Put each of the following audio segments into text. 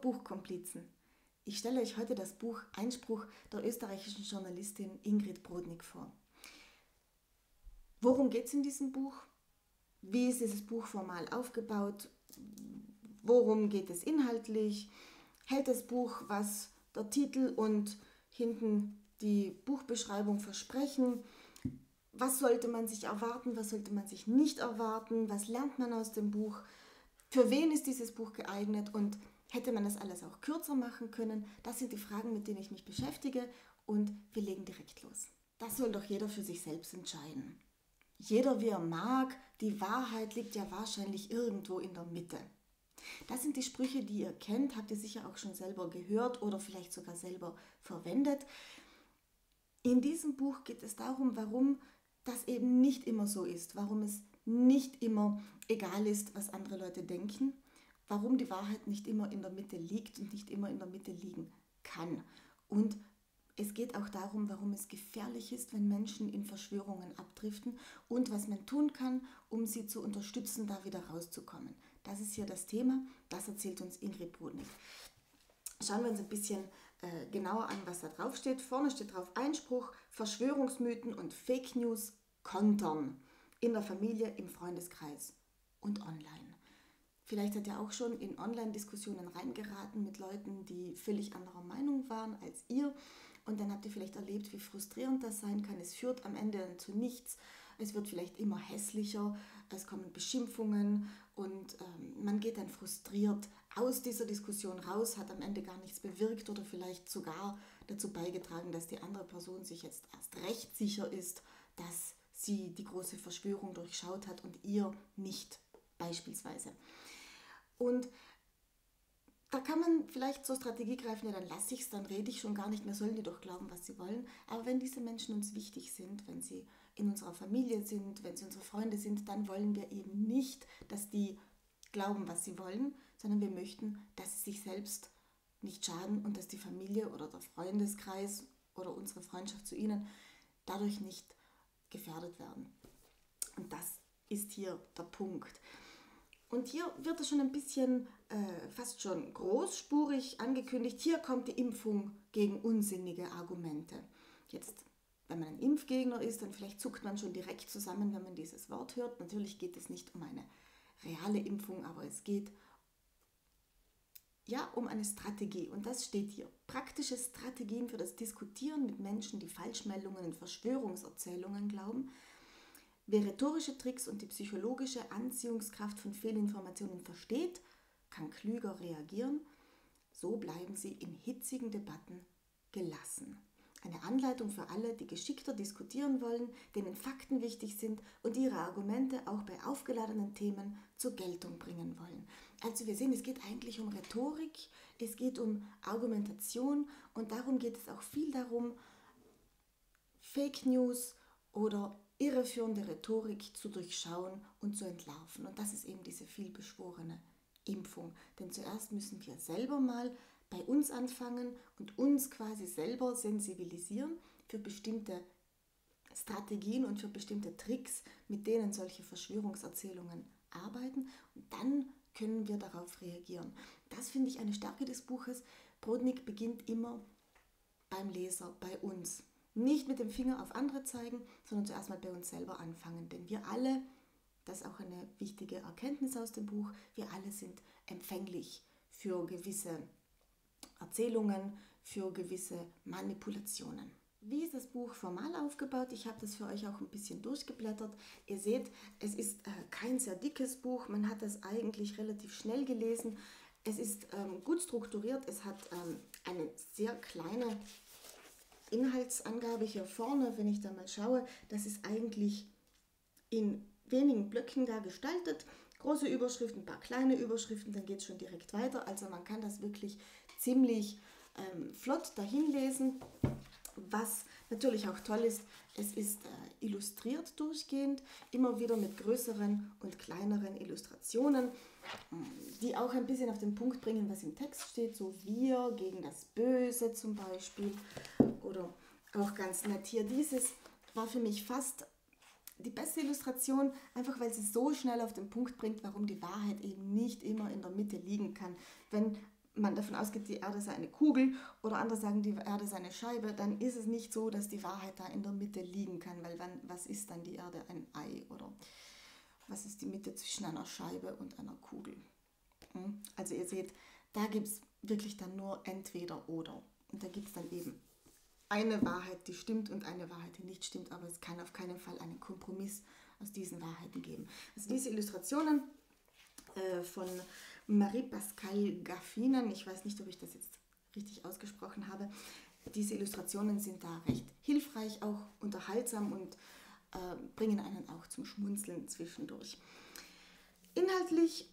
Buchkomplizen. Ich stelle euch heute das Buch Einspruch der österreichischen Journalistin Ingrid Brodnik vor. Worum geht es in diesem Buch? Wie ist dieses Buch formal aufgebaut? Worum geht es inhaltlich? Hält das Buch, was der Titel und hinten die Buchbeschreibung versprechen? Was sollte man sich erwarten? Was sollte man sich nicht erwarten? Was lernt man aus dem Buch? Für wen ist dieses Buch geeignet und hätte man das alles auch kürzer machen können? Das sind die Fragen, mit denen ich mich beschäftige und wir legen direkt los. Das soll doch jeder für sich selbst entscheiden. Jeder wie er mag, die Wahrheit liegt ja wahrscheinlich irgendwo in der Mitte. Das sind die Sprüche, die ihr kennt, habt ihr sicher auch schon selber gehört oder vielleicht sogar selber verwendet. In diesem Buch geht es darum, warum das eben nicht immer so ist, warum es nicht immer egal ist, was andere Leute denken, warum die Wahrheit nicht immer in der Mitte liegt und nicht immer in der Mitte liegen kann. Und es geht auch darum, warum es gefährlich ist, wenn Menschen in Verschwörungen abdriften und was man tun kann, um sie zu unterstützen, da wieder rauszukommen. Das ist hier das Thema, das erzählt uns Ingrid Brodnik. Schauen wir uns ein bisschen äh, genauer an, was da drauf steht. Vorne steht drauf Einspruch, Verschwörungsmythen und Fake News kontern in der Familie, im Freundeskreis und online. Vielleicht seid ihr auch schon in Online-Diskussionen reingeraten mit Leuten, die völlig anderer Meinung waren als ihr. Und dann habt ihr vielleicht erlebt, wie frustrierend das sein kann. Es führt am Ende zu nichts. Es wird vielleicht immer hässlicher. Es kommen Beschimpfungen und ähm, man geht dann frustriert aus dieser Diskussion raus, hat am Ende gar nichts bewirkt oder vielleicht sogar dazu beigetragen, dass die andere Person sich jetzt erst recht sicher ist, dass sie die große Verschwörung durchschaut hat und ihr nicht beispielsweise. Und da kann man vielleicht zur Strategie greifen, ja, dann lasse ich es, dann rede ich schon gar nicht mehr, sollen die doch glauben, was sie wollen. Aber wenn diese Menschen uns wichtig sind, wenn sie in unserer Familie sind, wenn sie unsere Freunde sind, dann wollen wir eben nicht, dass die glauben, was sie wollen, sondern wir möchten, dass sie sich selbst nicht schaden und dass die Familie oder der Freundeskreis oder unsere Freundschaft zu ihnen dadurch nicht gefährdet werden. Und das ist hier der Punkt. Und hier wird es schon ein bisschen äh, fast schon großspurig angekündigt. Hier kommt die Impfung gegen unsinnige Argumente. Jetzt, wenn man ein Impfgegner ist, dann vielleicht zuckt man schon direkt zusammen, wenn man dieses Wort hört. Natürlich geht es nicht um eine reale Impfung, aber es geht ja um eine Strategie. Und das steht hier. Praktische Strategien für das Diskutieren mit Menschen, die Falschmeldungen und Verschwörungserzählungen glauben Wer rhetorische Tricks und die psychologische Anziehungskraft von Fehlinformationen versteht, kann klüger reagieren. So bleiben sie in hitzigen Debatten gelassen. Eine Anleitung für alle, die geschickter diskutieren wollen, denen Fakten wichtig sind und ihre Argumente auch bei aufgeladenen Themen zur Geltung bringen wollen. Also wir sehen, es geht eigentlich um Rhetorik, es geht um Argumentation und darum geht es auch viel darum, Fake News oder irreführende Rhetorik zu durchschauen und zu entlarven. Und das ist eben diese vielbeschworene Impfung. Denn zuerst müssen wir selber mal bei uns anfangen und uns quasi selber sensibilisieren für bestimmte Strategien und für bestimmte Tricks, mit denen solche Verschwörungserzählungen arbeiten. Und dann können wir darauf reagieren. Das finde ich eine Stärke des Buches. Brodnik beginnt immer beim Leser, bei uns. Nicht mit dem Finger auf andere zeigen, sondern zuerst mal bei uns selber anfangen. Denn wir alle, das ist auch eine wichtige Erkenntnis aus dem Buch, wir alle sind empfänglich für gewisse Erzählungen, für gewisse Manipulationen. Wie ist das Buch formal aufgebaut? Ich habe das für euch auch ein bisschen durchgeblättert. Ihr seht, es ist äh, kein sehr dickes Buch. Man hat es eigentlich relativ schnell gelesen. Es ist ähm, gut strukturiert. Es hat ähm, eine sehr kleine Inhaltsangabe hier vorne, wenn ich da mal schaue, das ist eigentlich in wenigen Blöcken da gestaltet. Große Überschriften, ein paar kleine Überschriften, dann geht es schon direkt weiter. Also man kann das wirklich ziemlich ähm, flott dahin lesen. Was natürlich auch toll ist, es ist äh, illustriert durchgehend, immer wieder mit größeren und kleineren Illustrationen, die auch ein bisschen auf den Punkt bringen, was im Text steht, so wir gegen das Böse zum Beispiel oder auch ganz nett hier. Dieses war für mich fast die beste Illustration, einfach weil sie so schnell auf den Punkt bringt, warum die Wahrheit eben nicht immer in der Mitte liegen kann. Wenn man davon ausgeht, die Erde sei eine Kugel oder andere sagen, die Erde sei eine Scheibe, dann ist es nicht so, dass die Wahrheit da in der Mitte liegen kann, weil wann, was ist dann die Erde? Ein Ei oder was ist die Mitte zwischen einer Scheibe und einer Kugel? Hm? Also ihr seht, da gibt es wirklich dann nur entweder oder. Und da gibt es dann eben eine Wahrheit, die stimmt und eine Wahrheit, die nicht stimmt, aber es kann auf keinen Fall einen Kompromiss aus diesen Wahrheiten geben. Also diese Illustrationen äh, von Marie-Pascale Gaffinen, ich weiß nicht, ob ich das jetzt richtig ausgesprochen habe, diese Illustrationen sind da recht hilfreich, auch unterhaltsam und äh, bringen einen auch zum Schmunzeln zwischendurch. Inhaltlich,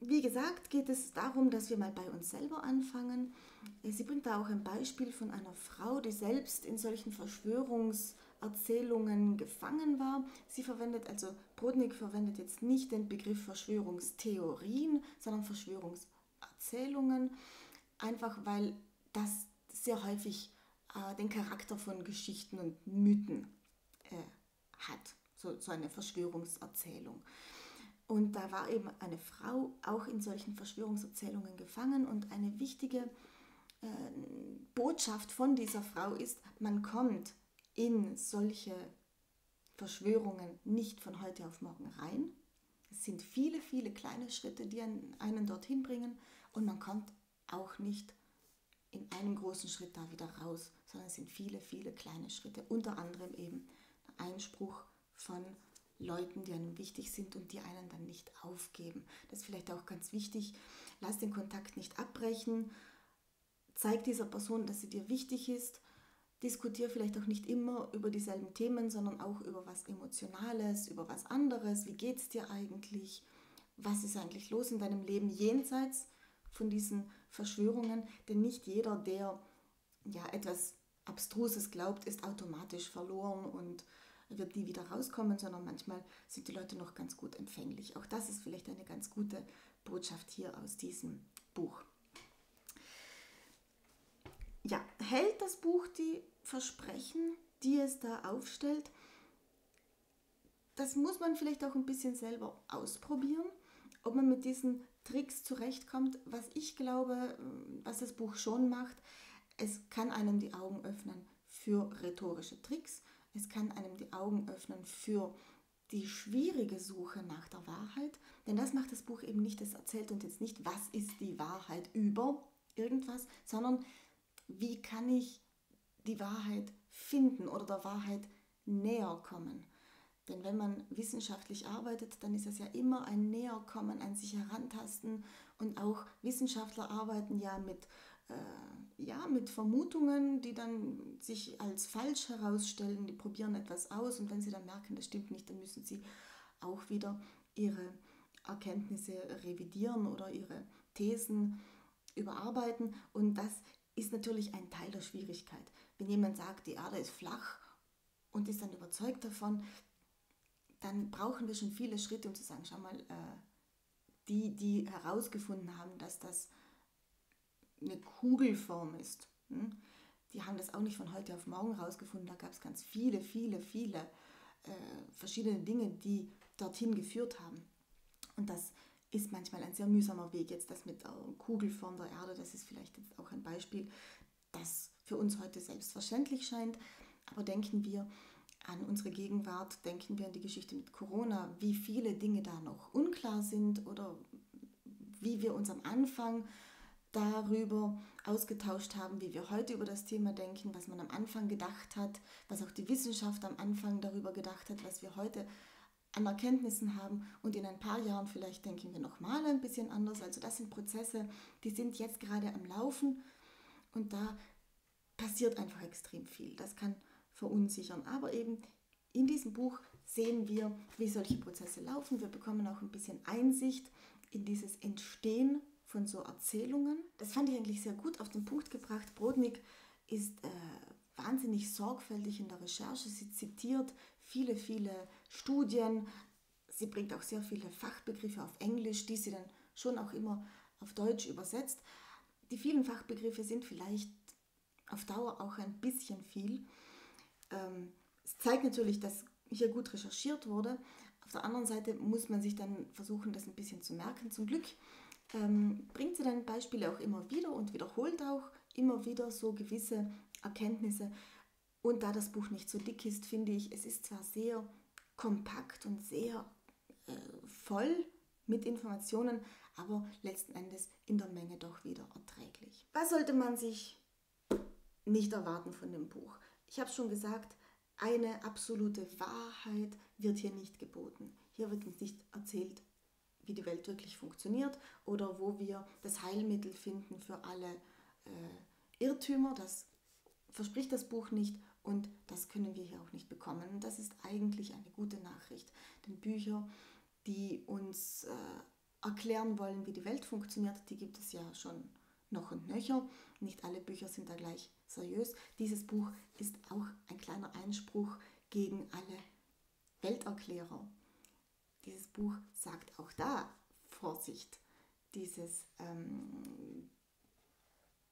wie gesagt, geht es darum, dass wir mal bei uns selber anfangen. Sie bringt da auch ein Beispiel von einer Frau, die selbst in solchen Verschwörungserzählungen gefangen war. Sie verwendet, also Brodnik verwendet jetzt nicht den Begriff Verschwörungstheorien, sondern Verschwörungserzählungen, einfach weil das sehr häufig äh, den Charakter von Geschichten und Mythen äh, hat, so, so eine Verschwörungserzählung. Und da war eben eine Frau auch in solchen Verschwörungserzählungen gefangen. Und eine wichtige äh, Botschaft von dieser Frau ist, man kommt in solche Verschwörungen nicht von heute auf morgen rein. Es sind viele, viele kleine Schritte, die einen dorthin bringen. Und man kommt auch nicht in einem großen Schritt da wieder raus, sondern es sind viele, viele kleine Schritte, unter anderem eben Einspruch von Leuten, die einem wichtig sind und die einen dann nicht aufgeben. Das ist vielleicht auch ganz wichtig. Lass den Kontakt nicht abbrechen. Zeig dieser Person, dass sie dir wichtig ist. Diskutier vielleicht auch nicht immer über dieselben Themen, sondern auch über was Emotionales, über was anderes. Wie geht es dir eigentlich? Was ist eigentlich los in deinem Leben jenseits von diesen Verschwörungen? Denn nicht jeder, der ja etwas Abstruses glaubt, ist automatisch verloren und wird nie wieder rauskommen, sondern manchmal sind die Leute noch ganz gut empfänglich. Auch das ist vielleicht eine ganz gute Botschaft hier aus diesem Buch. Ja, hält das Buch die Versprechen, die es da aufstellt? Das muss man vielleicht auch ein bisschen selber ausprobieren, ob man mit diesen Tricks zurechtkommt. Was ich glaube, was das Buch schon macht, es kann einem die Augen öffnen für rhetorische Tricks. Es kann einem die Augen öffnen für die schwierige Suche nach der Wahrheit, denn das macht das Buch eben nicht. Es erzählt uns jetzt nicht, was ist die Wahrheit über irgendwas, sondern wie kann ich die Wahrheit finden oder der Wahrheit näher kommen. Denn wenn man wissenschaftlich arbeitet, dann ist es ja immer ein Näherkommen, ein sich herantasten und auch Wissenschaftler arbeiten ja mit äh, ja, mit Vermutungen, die dann sich als falsch herausstellen. Die probieren etwas aus und wenn sie dann merken, das stimmt nicht, dann müssen sie auch wieder ihre Erkenntnisse revidieren oder ihre Thesen überarbeiten. Und das ist natürlich ein Teil der Schwierigkeit. Wenn jemand sagt, die Erde ist flach und ist dann überzeugt davon, dann brauchen wir schon viele Schritte, um zu sagen, schau mal, äh, die, die herausgefunden haben, dass das eine Kugelform ist. Hm? Die haben das auch nicht von heute auf morgen rausgefunden. Da gab es ganz viele, viele, viele äh, verschiedene Dinge, die dorthin geführt haben. Und das ist manchmal ein sehr mühsamer Weg. Jetzt das mit der Kugelform der Erde, das ist vielleicht jetzt auch ein Beispiel, das für uns heute selbstverständlich scheint. Aber denken wir an unsere Gegenwart, denken wir an die Geschichte mit Corona, wie viele Dinge da noch unklar sind oder wie wir uns am Anfang darüber ausgetauscht haben, wie wir heute über das Thema denken, was man am Anfang gedacht hat, was auch die Wissenschaft am Anfang darüber gedacht hat, was wir heute an Erkenntnissen haben und in ein paar Jahren vielleicht denken wir nochmal ein bisschen anders. Also das sind Prozesse, die sind jetzt gerade am Laufen und da passiert einfach extrem viel. Das kann verunsichern. Aber eben in diesem Buch sehen wir, wie solche Prozesse laufen. Wir bekommen auch ein bisschen Einsicht in dieses Entstehen von so Erzählungen. Das fand ich eigentlich sehr gut auf den Punkt gebracht. Brodnik ist äh, wahnsinnig sorgfältig in der Recherche. Sie zitiert viele, viele Studien. Sie bringt auch sehr viele Fachbegriffe auf Englisch, die sie dann schon auch immer auf Deutsch übersetzt. Die vielen Fachbegriffe sind vielleicht auf Dauer auch ein bisschen viel. Ähm, es zeigt natürlich, dass hier gut recherchiert wurde. Auf der anderen Seite muss man sich dann versuchen, das ein bisschen zu merken. Zum Glück ähm, bringt sie dann Beispiele auch immer wieder und wiederholt auch immer wieder so gewisse Erkenntnisse. Und da das Buch nicht so dick ist, finde ich, es ist zwar sehr kompakt und sehr äh, voll mit Informationen, aber letzten Endes in der Menge doch wieder erträglich. Was sollte man sich nicht erwarten von dem Buch? Ich habe schon gesagt, eine absolute Wahrheit wird hier nicht geboten. Hier wird uns nicht erzählt, wie die Welt wirklich funktioniert oder wo wir das Heilmittel finden für alle äh, Irrtümer. Das verspricht das Buch nicht und das können wir hier auch nicht bekommen. Und das ist eigentlich eine gute Nachricht, denn Bücher, die uns äh, erklären wollen, wie die Welt funktioniert, die gibt es ja schon noch und nöcher. Nicht alle Bücher sind da gleich seriös. Dieses Buch ist auch ein kleiner Einspruch gegen alle Welterklärer. Dieses Buch sagt auch da, Vorsicht, dieses ähm,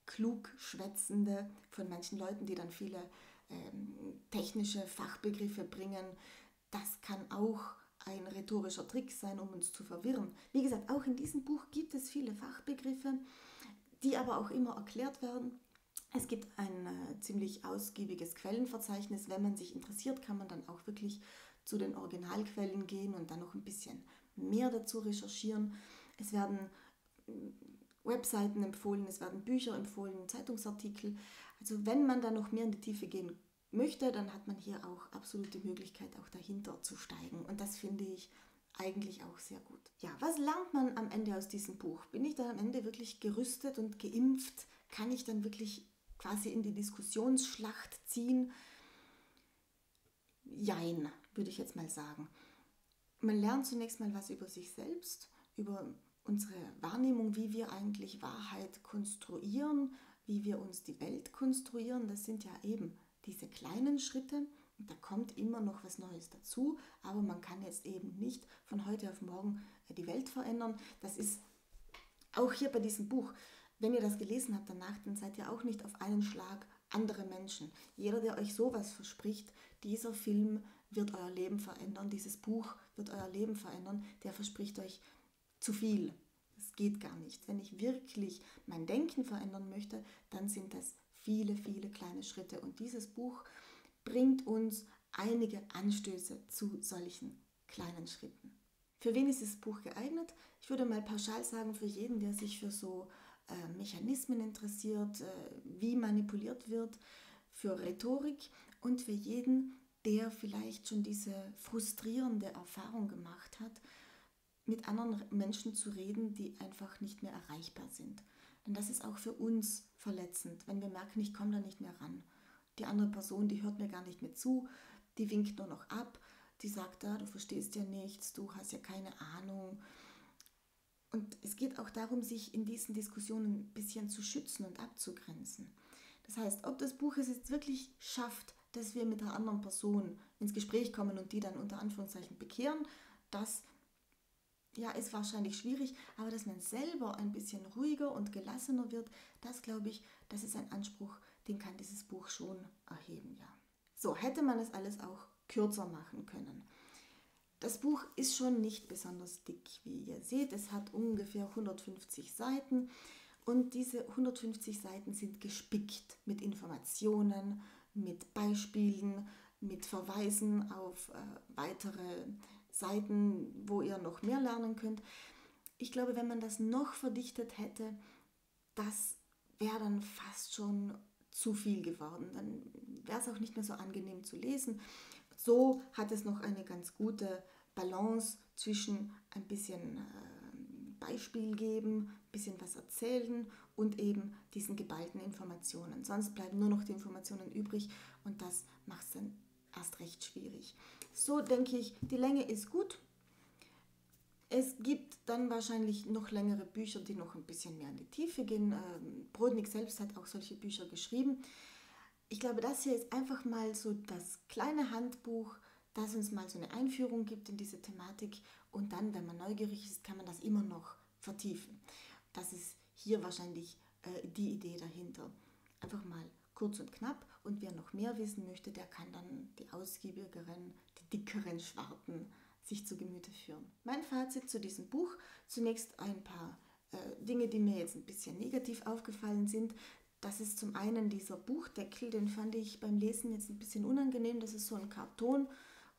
klug schwätzende von manchen Leuten, die dann viele ähm, technische Fachbegriffe bringen, das kann auch ein rhetorischer Trick sein, um uns zu verwirren. Wie gesagt, auch in diesem Buch gibt es viele Fachbegriffe, die aber auch immer erklärt werden. Es gibt ein äh, ziemlich ausgiebiges Quellenverzeichnis. Wenn man sich interessiert, kann man dann auch wirklich zu den Originalquellen gehen und dann noch ein bisschen mehr dazu recherchieren. Es werden äh, Webseiten empfohlen, es werden Bücher empfohlen, Zeitungsartikel. Also wenn man da noch mehr in die Tiefe gehen möchte, dann hat man hier auch absolut die Möglichkeit, auch dahinter zu steigen. Und das finde ich eigentlich auch sehr gut. Ja, was lernt man am Ende aus diesem Buch? Bin ich dann am Ende wirklich gerüstet und geimpft? Kann ich dann wirklich quasi in die Diskussionsschlacht ziehen? Jein, würde ich jetzt mal sagen. Man lernt zunächst mal was über sich selbst, über unsere Wahrnehmung, wie wir eigentlich Wahrheit konstruieren, wie wir uns die Welt konstruieren. Das sind ja eben diese kleinen Schritte. Da kommt immer noch was Neues dazu, aber man kann jetzt eben nicht von heute auf morgen äh, die Welt verändern. Das ist auch hier bei diesem Buch. Wenn ihr das gelesen habt danach, dann seid ihr auch nicht auf einen Schlag andere Menschen. Jeder, der euch sowas verspricht, dieser Film wird euer Leben verändern, dieses Buch wird euer Leben verändern, der verspricht euch zu viel. Das geht gar nicht. Wenn ich wirklich mein Denken verändern möchte, dann sind das viele, viele kleine Schritte. Und dieses Buch bringt uns einige Anstöße zu solchen kleinen Schritten. Für wen ist dieses Buch geeignet? Ich würde mal pauschal sagen, für jeden, der sich für so äh, Mechanismen interessiert, äh, wie manipuliert wird, für Rhetorik und für jeden, der vielleicht schon diese frustrierende Erfahrung gemacht hat, mit anderen Menschen zu reden, die einfach nicht mehr erreichbar sind. Denn das ist auch für uns verletzend, wenn wir merken, ich komme da nicht mehr ran. Die andere Person, die hört mir gar nicht mehr zu, die winkt nur noch ab, die sagt, ah, du verstehst ja nichts, du hast ja keine Ahnung. Und es geht auch darum, sich in diesen Diskussionen ein bisschen zu schützen und abzugrenzen. Das heißt, ob das Buch es jetzt wirklich schafft, dass wir mit der anderen Person ins Gespräch kommen und die dann unter Anführungszeichen bekehren, das ja, ist wahrscheinlich schwierig, aber dass man selber ein bisschen ruhiger und gelassener wird, das glaube ich, das ist ein Anspruch, den kann dieses Buch schon erheben, ja. So, hätte man es alles auch kürzer machen können. Das Buch ist schon nicht besonders dick, wie ihr seht. Es hat ungefähr 150 Seiten und diese 150 Seiten sind gespickt mit Informationen, mit Beispielen, mit Verweisen auf äh, weitere Seiten, wo ihr noch mehr lernen könnt. Ich glaube, wenn man das noch verdichtet hätte, das wäre dann fast schon zu viel geworden. Dann wäre es auch nicht mehr so angenehm zu lesen. So hat es noch eine ganz gute Balance zwischen ein bisschen äh, Beispiel geben, ein bisschen was erzählen und eben diesen geballten Informationen. Sonst bleiben nur noch die Informationen übrig und das macht es dann erst recht schwierig. So denke ich, die Länge ist gut. Es gibt dann wahrscheinlich noch längere Bücher, die noch ein bisschen mehr in die Tiefe gehen. Ähm, Brodnik selbst hat auch solche Bücher geschrieben. Ich glaube, das hier ist einfach mal so das kleine Handbuch, das uns mal so eine Einführung gibt in diese Thematik. Und dann, wenn man neugierig ist, kann man das immer noch vertiefen. Das ist hier wahrscheinlich äh, die Idee dahinter. Einfach mal kurz und knapp. Und wer noch mehr wissen möchte, der kann dann die ausgiebigeren, die dickeren Schwarten sich zu Gemüte führen. Mein Fazit zu diesem Buch: Zunächst ein paar äh, Dinge, die mir jetzt ein bisschen negativ aufgefallen sind. Das ist zum einen dieser Buchdeckel, den fand ich beim Lesen jetzt ein bisschen unangenehm. Das ist so ein Karton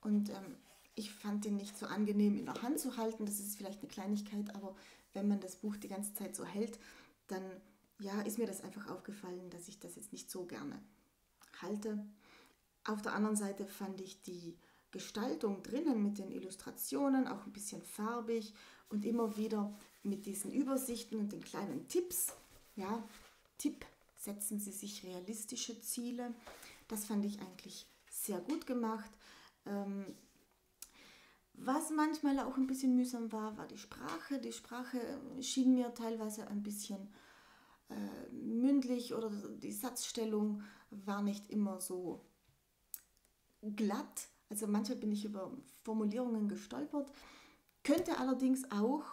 und ähm, ich fand den nicht so angenehm in der Hand zu halten. Das ist vielleicht eine Kleinigkeit, aber wenn man das Buch die ganze Zeit so hält, dann ja, ist mir das einfach aufgefallen, dass ich das jetzt nicht so gerne halte. Auf der anderen Seite fand ich die Gestaltung drinnen mit den Illustrationen auch ein bisschen farbig und immer wieder mit diesen Übersichten und den kleinen Tipps. Ja, Tipp, setzen Sie sich realistische Ziele. Das fand ich eigentlich sehr gut gemacht. Ähm, was manchmal auch ein bisschen mühsam war, war die Sprache. Die Sprache schien mir teilweise ein bisschen äh, mündlich oder die Satzstellung war nicht immer so glatt. Also manchmal bin ich über Formulierungen gestolpert. Könnte allerdings auch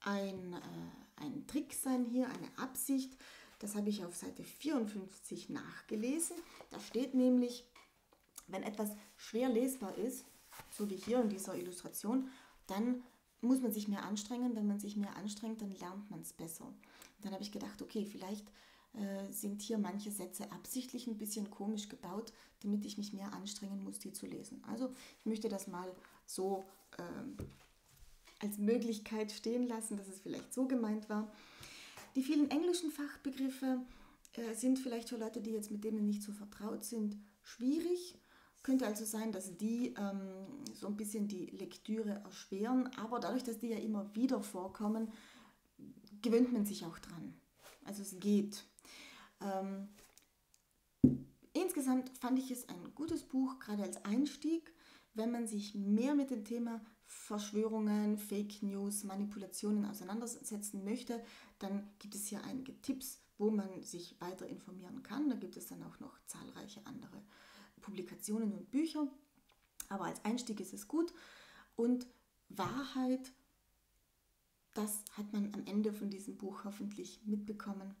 ein, äh, ein Trick sein hier, eine Absicht. Das habe ich auf Seite 54 nachgelesen. Da steht nämlich, wenn etwas schwer lesbar ist, so wie hier in dieser Illustration, dann muss man sich mehr anstrengen. Wenn man sich mehr anstrengt, dann lernt man es besser. Und dann habe ich gedacht, okay, vielleicht äh, sind hier manche Sätze absichtlich ein bisschen komisch gebaut, damit ich mich mehr anstrengen muss, die zu lesen. Also ich möchte das mal so äh, als Möglichkeit stehen lassen, dass es vielleicht so gemeint war. Die vielen englischen Fachbegriffe äh, sind vielleicht für Leute, die jetzt mit denen nicht so vertraut sind, schwierig. Könnte also sein, dass die ähm, so ein bisschen die Lektüre erschweren, aber dadurch, dass die ja immer wieder vorkommen, gewöhnt man sich auch dran. Also es geht. Ähm, insgesamt fand ich es ein gutes Buch, gerade als Einstieg, wenn man sich mehr mit dem Thema Verschwörungen, Fake News, Manipulationen auseinandersetzen möchte, dann gibt es hier einige Tipps, wo man sich weiter informieren kann. Da gibt es dann auch noch zahlreiche andere Publikationen und Bücher. Aber als Einstieg ist es gut. Und Wahrheit, das hat man am Ende von diesem Buch hoffentlich mitbekommen,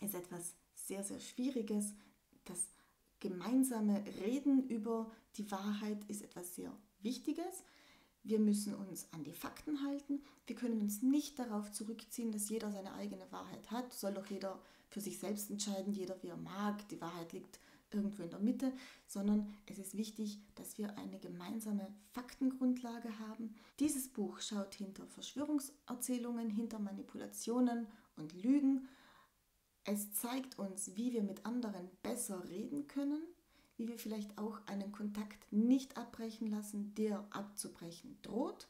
ist etwas sehr, sehr Schwieriges. Das gemeinsame Reden über die Wahrheit ist etwas sehr Wichtiges. Wir müssen uns an die Fakten halten. Wir können uns nicht darauf zurückziehen, dass jeder seine eigene Wahrheit hat. Soll doch jeder für sich selbst entscheiden, jeder wie er mag. Die Wahrheit liegt irgendwo in der Mitte, sondern es ist wichtig, dass wir eine gemeinsame Faktengrundlage haben. Dieses Buch schaut hinter Verschwörungserzählungen, hinter Manipulationen und Lügen. Es zeigt uns, wie wir mit anderen besser reden können, wie wir vielleicht auch einen Kontakt nicht abbrechen lassen, der abzubrechen droht.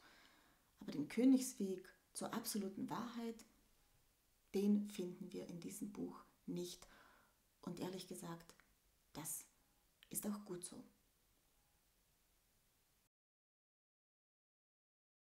Aber den Königsweg zur absoluten Wahrheit, den finden wir in diesem Buch nicht. Und ehrlich gesagt, das ist auch gut so.